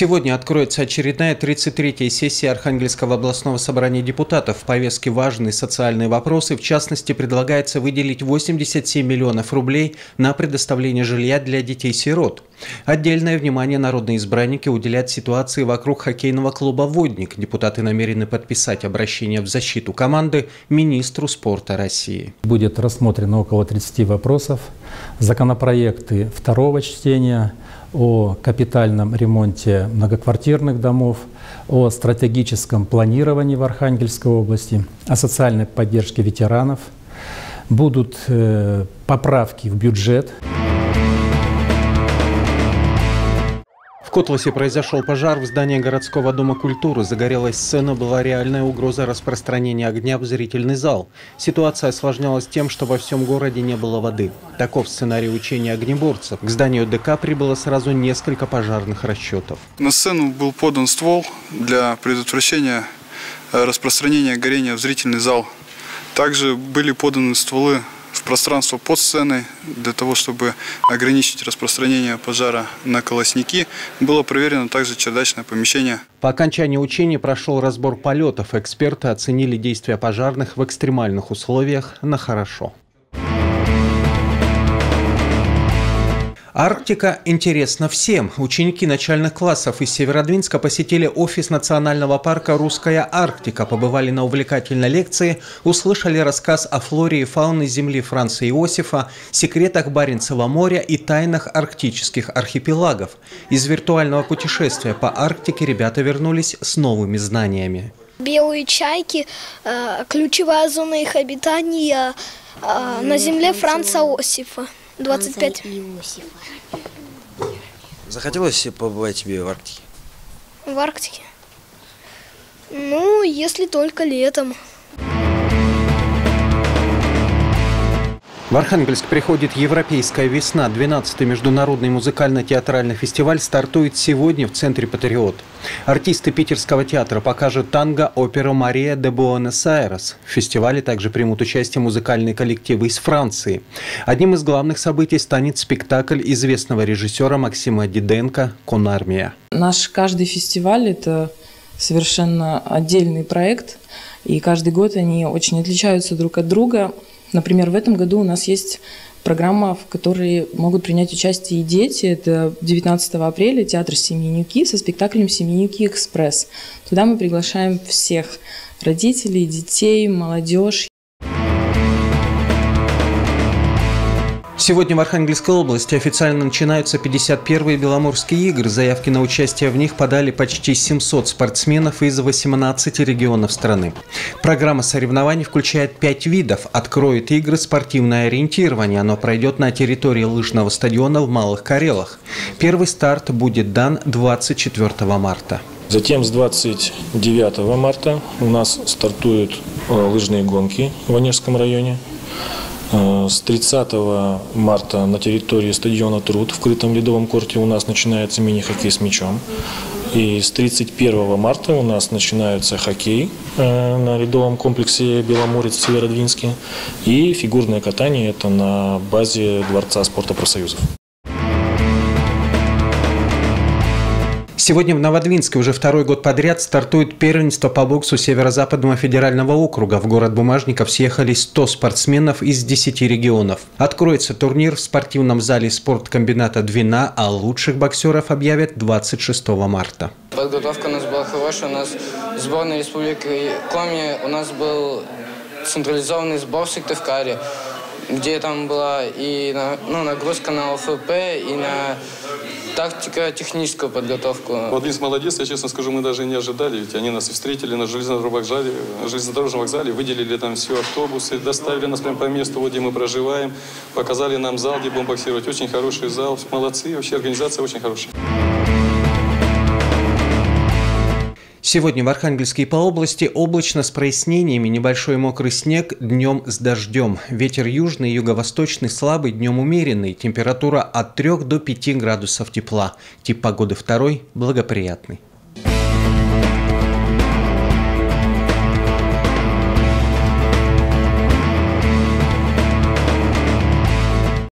Сегодня откроется очередная 33-я сессия Архангельского областного собрания депутатов. В повестке важные социальные вопросы. В частности, предлагается выделить 87 миллионов рублей на предоставление жилья для детей-сирот. Отдельное внимание народные избранники уделят ситуации вокруг хоккейного клуба «Водник». Депутаты намерены подписать обращение в защиту команды министру спорта России. Будет рассмотрено около 30 вопросов. Законопроекты второго чтения – о капитальном ремонте многоквартирных домов, о стратегическом планировании в Архангельской области, о социальной поддержке ветеранов. Будут э, поправки в бюджет. Котласе произошел пожар в здании городского дома культуры. Загорелась сцена, была реальная угроза распространения огня в зрительный зал. Ситуация осложнялась тем, что во всем городе не было воды. Таков сценарий учения огнеборцев. К зданию ДК прибыло сразу несколько пожарных расчетов. На сцену был подан ствол для предотвращения э, распространения горения в зрительный зал. Также были поданы стволы в пространство под сценой для того, чтобы ограничить распространение пожара на колосники. Было проверено также чердачное помещение. По окончании учений прошел разбор полетов. Эксперты оценили действия пожарных в экстремальных условиях на хорошо. Арктика интересна всем. Ученики начальных классов из Северодвинска посетили офис национального парка «Русская Арктика», побывали на увлекательной лекции, услышали рассказ о флоре и фауне земли Франца Иосифа, секретах Баренцева моря и тайнах арктических архипелагов. Из виртуального путешествия по Арктике ребята вернулись с новыми знаниями. Белые чайки, э, ключевая зона их обитания э, на земле Франца Иосифа. 25. Захотелось побывать тебе в Арктике? В Арктике? Ну, если только летом. В Архангельск приходит «Европейская весна». 12-й международный музыкально-театральный фестиваль стартует сегодня в Центре «Патриот». Артисты Питерского театра покажут танго оперу «Мария де Буэнос-Айрес». В фестивале также примут участие музыкальные коллективы из Франции. Одним из главных событий станет спектакль известного режиссера Максима Диденко «Конармия». Наш каждый фестиваль – это совершенно отдельный проект, и каждый год они очень отличаются друг от друга – Например, в этом году у нас есть программа, в которой могут принять участие и дети. Это 19 апреля театр «Семенюки» со спектаклем «Семенюки Экспресс». Туда мы приглашаем всех родителей, детей, молодежь. Сегодня в Архангельской области официально начинаются 51-е Беломорские игры. Заявки на участие в них подали почти 700 спортсменов из 18 регионов страны. Программа соревнований включает 5 видов. Откроет игры спортивное ориентирование. Оно пройдет на территории лыжного стадиона в Малых Карелах. Первый старт будет дан 24 марта. Затем с 29 марта у нас стартуют э, лыжные гонки в Онежском районе. Э, с 30 марта на территории стадиона «Труд» в крытом ледовом корте у нас начинается мини-хоккей с мячом. И с 31 марта у нас начинается хоккей э, на ледовом комплексе «Беломорец» в Северодвинске. И фигурное катание – это на базе Дворца спорта профсоюзов. Сегодня в Новодвинске уже второй год подряд стартует первенство по боксу Северо-Западного федерального округа. В город Бумажников съехались 100 спортсменов из 10 регионов. Откроется турнир в спортивном зале спорткомбината «Двина», а лучших боксеров объявят 26 марта. Подготовка у нас была хорошая. У нас сборная республики Коми, у нас был централизованный сбор в Сыктывкаре, где там была и ну, нагрузка на ЛФП, и на тактика, техническую подготовку. Вот Лис молодец, я честно скажу, мы даже не ожидали, ведь они нас встретили на железнодорожном вокзале, вокзале выделили там все автобусы, доставили нас прямо по месту, вот где мы проживаем, показали нам зал, где будем. Очень хороший зал, молодцы, вообще организация очень хорошая. Сегодня в Архангельске и по области облачно с прояснениями, небольшой мокрый снег, днем с дождем. Ветер южный, юго-восточный, слабый, днем умеренный. Температура от 3 до 5 градусов тепла. Тип погоды второй, благоприятный.